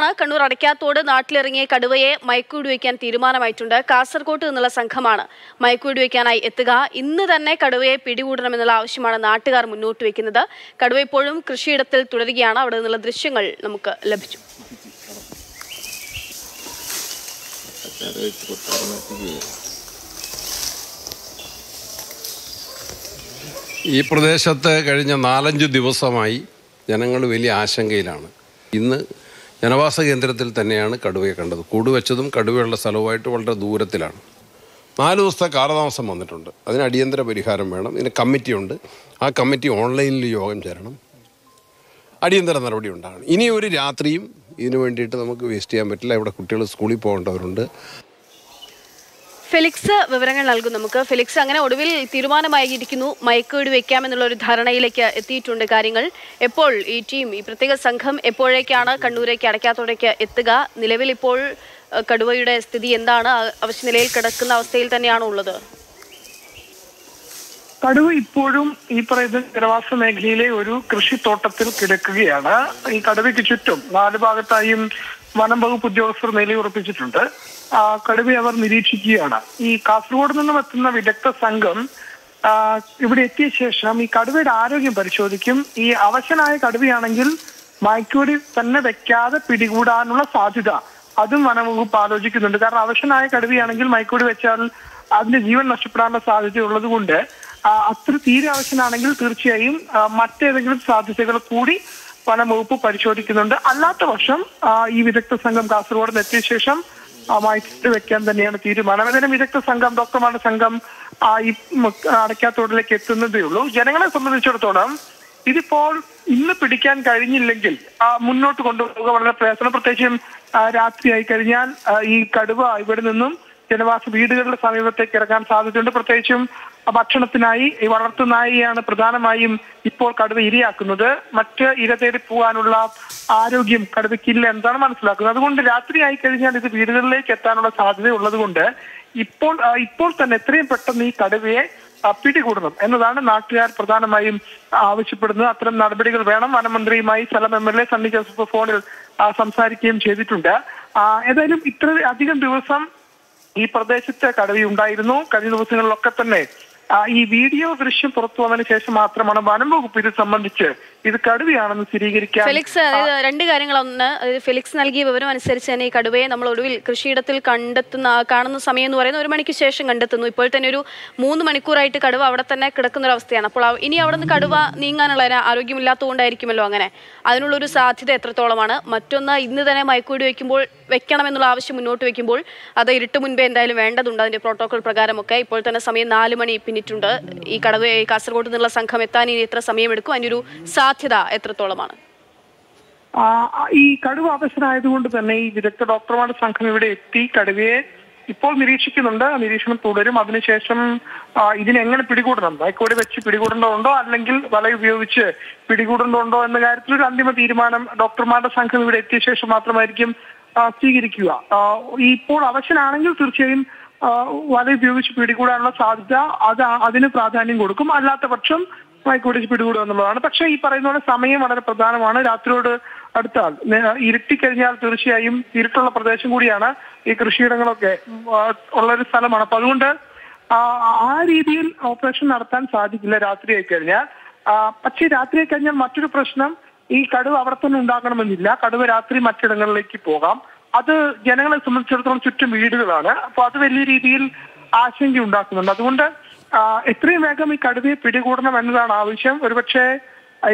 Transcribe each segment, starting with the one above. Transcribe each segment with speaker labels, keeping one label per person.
Speaker 1: കണ്ണൂർ അടയ്ക്കാത്തോട് നാട്ടിലിറങ്ങിയ കടുവയെ മയക്കൂടി വയ്ക്കാൻ തീരുമാനമായിട്ടുണ്ട്. കാസർകോട്ട് നിന്നുള്ള സംഘമാണ് മയക്കൂടി വയ്ക്കാനായി എത്തുക. ഇന്ന് തന്നെ കടുവയെ പിടികൂടണമെന്നുള്ള ആവശ്യമാണ് നാട്ടുകാർ മുന്നോട്ട് വയ്ക്കുന്നത്. കടുവ ഇപ്പോഴും കൃഷിയിടത്തിൽ തുടരുകയാണ്. അവിടെ നിന്നുള്ള ദൃശ്യങ്ങൾ നമുക്ക് ലഭിച്ചു.
Speaker 2: ഈ പ്രദേശത്ത് കഴിഞ്ഞ നാലഞ്ച് ദിവസമായി ജനങ്ങൾ വലിയ ആശങ്കയിലാണ്. ഇന്ന് ജനവാസ കേന്ദ്രത്തിൽ തന്നെയാണ് കടുവയെ കണ്ടത്. കൂട് വെച്ചതും കടുവയുള്ള സ്ഥലവുമായിട്ട് വളരെ ദൂരത്തിലാണ്. നാല് ദിവസത്തെ കാലതാമസം വന്നിട്ടുണ്ട്. അതിന് അടിയന്തര പരിഹാരം വേണം. ഇതിന് കമ്മിറ്റിയുണ്ട്. ആ കമ്മിറ്റി ഓൺലൈനിൽ യോഗം ചേരണം. അടിയന്തര നടപടി ഉണ്ടാകണം. ഇനി ഒരു രാത്രിയും ഇതിനു വേണ്ടിയിട്ട് നമുക്ക് വേസ്റ്റ് ചെയ്യാൻ പറ്റില്ല. ഇവിടെ കുട്ടികൾ സ്കൂളിൽ പോകേണ്ടവരുണ്ട്.
Speaker 1: ഫെലിക്സ് വിവരങ്ങൾ നൽകും നമുക്ക്. ഫെലിക്സ് അങ്ങനെ ഒടുവിൽ തീരുമാനമായിരിക്കുന്നു. വെക്കാം എന്നുള്ള ഒരു ധാരണയിലേക്ക് എത്തിയിട്ടുണ്ട് കാര്യങ്ങൾ. എപ്പോൾ ഈ ടീം ഈ പ്രത്യേക സംഘം എപ്പോഴേക്കാണ് കണ്ണൂരേക്ക് അടയ്ക്കാത്തോടേക്ക് എത്തുക? നിലവിൽ ഇപ്പോൾ കടുവയുടെ സ്ഥിതി എന്താണ്? അവശ്യ നിലയിൽ കിടക്കുന്ന അവസ്ഥയിൽ തന്നെയാണോ ഉള്ളത്.
Speaker 3: കടുവ ഇപ്പോഴും ഈ പറയുന്ന ജനവാസ മേഖലയിലെ ഒരു കൃഷിത്തോട്ടത്തിൽ കിടക്കുകയാണ്. ഈ കടുവയ്ക്ക് ചുറ്റും നാല് ഭാഗത്തായും വനം വകുപ്പ് ഉദ്യോഗസ്ഥർ നിലയുറപ്പിച്ചിട്ടുണ്ട്. കടുവ അവർ നിരീക്ഷിക്കുകയാണ്. ഈ കാസർഗോഡ് നിന്നും എത്തുന്ന വിദഗ്ധ സംഘം ഇവിടെ എത്തിയ ശേഷം ഈ കടുവയുടെ ആരോഗ്യം പരിശോധിക്കും. ഈ അവശനായ കടുവയാണെങ്കിൽ മയക്കുവെടി തന്നെ വെക്കാതെ പിടികൂടാനുള്ള സാധ്യത അതും വനംവകുപ്പ് ആലോചിക്കുന്നുണ്ട്. കാരണം അവശനായ കടുവയാണെങ്കിൽ മയക്കൂടി വെച്ചാൽ അതിന്റെ ജീവൻ നഷ്ടപ്പെടാനുള്ള സാധ്യത ഉള്ളത് കൊണ്ട് അത്ര തീരെ ആവശ്യമാണെങ്കിൽ തീർച്ചയായും മറ്റേതെങ്കിലും സാധ്യതകൾ കൂടി വനം വകുപ്പ് പരിശോധിക്കുന്നുണ്ട്. അല്ലാത്ത വർഷം ഈ വിദഗ്ധ സംഘം കാസർഗോഡ് എത്തിയ ശേഷം മയക്കുവെടി വെക്കാൻ തന്നെയാണ് തീരുമാനം. അതിന് വിദഗ്ധ സംഘം ഡോക്ടർമാരുടെ സംഘം ഈ അടയ്ക്കാത്തോടിലേക്ക് എത്തുന്നതേ ഉള്ളൂ. ജനങ്ങളെ സംബന്ധിച്ചിടത്തോളം ഇതിപ്പോൾ ഇന്ന് പിടിക്കാൻ കഴിഞ്ഞില്ലെങ്കിൽ മുന്നോട്ട് കൊണ്ടുപോകുക വളരെ പ്രയാസമാണ്. പ്രത്യേകിച്ചും രാത്രിയായി കഴിഞ്ഞാൽ ഈ കടുവ ഇവിടെ നിന്നും ജനവാസ വീടുകളുടെ സമീപത്തേക്ക് ഇറങ്ങാൻ സാധ്യതയുണ്ട്. പ്രത്യേകിച്ചും ഭക്ഷണത്തിനായി ഈ വളർത്തുനായിയാണ് പ്രധാനമായും ഇപ്പോൾ കടുവ ഇരയാക്കുന്നത്. മറ്റ് ഇര തേടി പോകാനുള്ള ആരോഗ്യം കടുവയ്ക്കില്ല എന്നാണ് മനസ്സിലാക്കുന്നത്. അതുകൊണ്ട് രാത്രി ആയി കഴിഞ്ഞാൽ ഇത് വീടുകളിലേക്ക് എത്താനുള്ള സാധ്യത ഉള്ളത് കൊണ്ട് ഇപ്പോൾ ഇപ്പോൾ തന്നെ എത്രയും പെട്ടെന്ന് ഈ കടുവയെ പിടികൂടണം എന്നതാണ് നാട്ടുകാർ പ്രധാനമായും ആവശ്യപ്പെടുന്നത്. അത്തരം നടപടികൾ വേണം. വനമന്ത്രിയുമായി സ്ഥലം M L A Sunny Joseph ഫോണിൽ സംസാരിക്കുകയും ചെയ്തിട്ടുണ്ട്. ഏതായാലും ഇത്ര അധികം ദിവസം ഈ പ്രദേശത്തെ പ്രദേശത്ത് കടുവയുണ്ടായിരുന്നു. കഴിഞ്ഞ ദിവസങ്ങളിലൊക്കെ തന്നെ ഈ വീഡിയോ ദൃശ്യം പുറത്തു വന്നതിന് ശേഷം മാത്രമാണ് വനം വകുപ്പ് ഇത് സംബന്ധിച്ച് ഇത് കടുവയാണെന്ന് സ്ഥിരീകരിക്കാൻ
Speaker 1: ഫെലിക്സ് അതായത് രണ്ട് കാര്യങ്ങൾ ഒന്ന് ഫെലിക്സ് നൽകിയ വിവരം അനുസരിച്ച് തന്നെ ഈ കടുവയെ നമ്മൾ ഒടുവിൽ കൃഷിയിടത്തിൽ കണ്ടെത്തുന്ന കാണുന്ന സമയം എന്ന് പറയുന്നത് ഒരു മണിക്ക് ശേഷം കണ്ടെത്തുന്നു. ഇപ്പോൾ തന്നെ ഒരു മൂന്ന് മണിക്കൂറായിട്ട് കടുവ അവിടെ തന്നെ കിടക്കുന്ന ഒരു അവസ്ഥയാണ്. അപ്പോൾ ഇനി അവിടെ നിന്ന് കടുവ നീങ്ങാനുള്ള ആരോഗ്യമില്ലാത്തതുകൊണ്ടായിരിക്കുമല്ലോ അങ്ങനെ. അതിനുള്ള ഒരു സാധ്യത എത്രത്തോളമാണ്? മറ്റൊന്ന് ഇന്ന് തന്നെ മയക്കൂടി വയ്ക്കുമ്പോൾ വെക്കണമെന്നുള്ള ആവശ്യം മുന്നോട്ട് വയ്ക്കുമ്പോൾ അത് ഇരുട്ട് മുൻപേ എന്തായാലും വേണ്ടതുണ്ട്. അതിന്റെ പ്രോട്ടോകോൾ പ്രകാരമൊക്കെ ഇപ്പോൾ തന്നെ സമയം നാല് മണി പിന്നിട്ടുണ്ട്. ഈ കടവ് കാസർഗോഡ് നിന്നുള്ള സംഘം എത്താൻ ഇനി എത്ര സമയമെടുക്കും? അതിനൊരു സാധ്യത എത്രത്തോളമാണ്?
Speaker 3: ഈ കടുവ അവശനായതുകൊണ്ട് തന്നെ ഈ വിദഗ്ധ ഡോക്ടർമാരുടെ സംഘം ഇവിടെ എത്തി കടുവയെ ഇപ്പോൾ നിരീക്ഷിക്കുന്നുണ്ട്. നിരീക്ഷണം തുടരും. അതിനുശേഷം ഇതിനെങ്ങനെ പിടികൂടണം? ബൈക്കോടി വെച്ച് പിടികൂടേണ്ടതുണ്ടോ? അല്ലെങ്കിൽ വല ഉപയോഗിച്ച് പിടികൂടേണ്ടതുണ്ടോ എന്ന കാര്യത്തിൽ ഒരു അന്തിമ തീരുമാനം ഡോക്ടർമാരുടെ സംഘം ഇവിടെ എത്തിയ ശേഷം മാത്രമായിരിക്കും സ്വീകരിക്കുക. ഇപ്പോൾ അവശനാണെങ്കിൽ തീർച്ചയായും വല ഉപയോഗിച്ച് പിടികൂടാനുള്ള സാധ്യത അത് അതിന് പ്രാധാന്യം കൊടുക്കും. അല്ലാത്ത പക്ഷം മയക്കുപിടിച്ച് പിടികൂടുക എന്നുള്ളതാണ്. പക്ഷേ ഈ പറയുന്ന പോലെ സമയം വളരെ പ്രധാനമാണ്. രാത്രിയോട് അടുത്താൽ ഇരുട്ടിക്കഴിഞ്ഞാൽ തീർച്ചയായും ഇരുട്ടുള്ള പ്രദേശം കൂടിയാണ് ഈ കൃഷിയിടങ്ങളൊക്കെ ഉള്ളൊരു സ്ഥലമാണ്. അപ്പൊ അതുകൊണ്ട് ആ രീതിയിൽ ഓപ്പറേഷൻ നടത്താൻ സാധിക്കില്ല രാത്രിയായി കഴിഞ്ഞാൽ. പക്ഷേ രാത്രിയായി കഴിഞ്ഞാൽ മറ്റൊരു പ്രശ്നം ഈ കടുവ അവിടെ തന്നെ ഉണ്ടാകണമെന്നില്ല. കടുവ രാത്രി മറ്റിടങ്ങളിലേക്ക് പോകാം. അത് ജനങ്ങളെ സംബന്ധിച്ചിടത്തോളം ചുറ്റും വീടുകളാണ്. അപ്പൊ അത് വലിയ രീതിയിൽ ആശങ്ക ഉണ്ടാക്കുന്നുണ്ട്. അതുകൊണ്ട് എത്രയും വേഗം ഈ കടുവയെ പിടികൂടണം എന്നതാണ് ആവശ്യം. ഒരുപക്ഷെ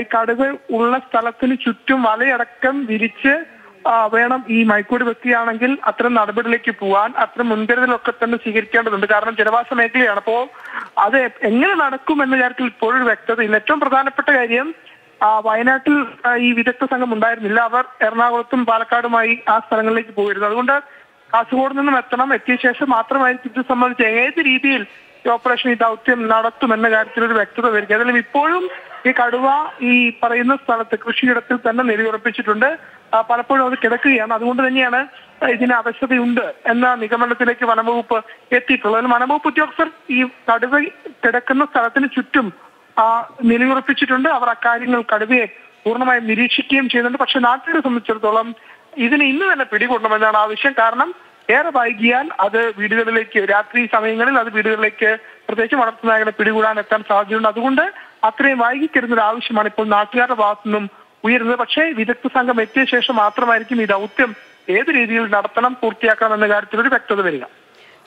Speaker 3: ഈ കടുവ ഉള്ള സ്ഥലത്തിന് ചുറ്റും വലയടക്കം വിരിച്ച് വേണം ഈ മൈക്കൂടി വെക്കുകയാണെങ്കിൽ അത്തരം നടപടിയിലേക്ക് പോവാൻ അത്തരം മുൻകരുതലൊക്കെ തന്നെ സ്വീകരിക്കേണ്ടതുണ്ട്. കാരണം ജനവാസ മേഖലയാണ്. അപ്പോ അത് എങ്ങനെ നടക്കും എന്ന കാര്യത്തിൽ ഇപ്പോഴും വ്യക്തതയില്ല. ഏറ്റവും പ്രധാനപ്പെട്ട കാര്യം വയനാട്ടിൽ ഈ വിദഗ്ധ സംഘം ഉണ്ടായിരുന്നില്ല. അവർ എറണാകുളത്തും പാലക്കാടുമായി ആ സ്ഥലങ്ങളിലേക്ക് പോയിരുന്നു. അതുകൊണ്ട് കാസർഗോഡ് നിന്നും എത്തണം എത്തിയ ശേഷം മാത്രമായിരിക്കും ഇത് സംബന്ധിച്ച് ഏത് രീതിയിൽ ഈ ഓപ്പറേഷൻ ഈ ദൗത്യം നടത്തുമെന്ന കാര്യത്തിൽ ഒരു വ്യക്തത വരിക അതിലും ഇപ്പോഴും ഈ കടുവ ഈ പറയുന്ന സ്ഥലത്ത് കൃഷിയിടത്തിൽ തന്നെ നിലയുറപ്പിച്ചിട്ടുണ്ട് പലപ്പോഴും അത് കിടക്കുകയാണ്. അതുകൊണ്ട് തന്നെയാണ് ഇതിന് ആവശ്യതയുണ്ട് എന്ന നിഗമനത്തിലേക്ക് വനംവകുപ്പ് എത്തിയിട്ടുള്ളത്. വനംവകുപ്പ് ഉദ്യോഗസ്ഥർ ഈ കടുവ കിടക്കുന്ന സ്ഥലത്തിന് ചുറ്റും നിലയുറപ്പിച്ചിട്ടുണ്ട്. അവർ അക്കാര്യങ്ങൾ കടുവയെ പൂർണമായും നിരീക്ഷിക്കുകയും ചെയ്യുന്നുണ്ട്. പക്ഷെ നാട്ടിനെ സംബന്ധിച്ചിടത്തോളം ഇതിന് ഇന്ന് തന്നെ പിടികൂടണമെന്നാണ് ആവശ്യം കാരണം ഏറെ വൈകിയാൽ അത് വീടുകളിലേക്ക് രാത്രി സമയങ്ങളിൽ അത് വീടുകളിലേക്ക് പ്രത്യേകിച്ച് വളർത്തുനായകളെ പിടികൂടാൻ എത്താൻ സാധ്യതയുണ്ട്. അതുകൊണ്ട് അത്രയും വൈകിക്കരുന്ന ഒരു ആവശ്യമാണ് ഇപ്പോൾ നാട്ടുകാരുടെ ഭാഗത്തു നിന്നും ഉയരുന്നത്. പക്ഷേ വിദഗ്ധ സംഘം എത്തിയ ശേഷം മാത്രമായിരിക്കും ഈ ദൗത്യം ഏത് രീതിയിൽ നടത്തണം പൂർത്തിയാക്കണം എന്ന കാര്യത്തിൽ ഒരു വ്യക്തത വരിക.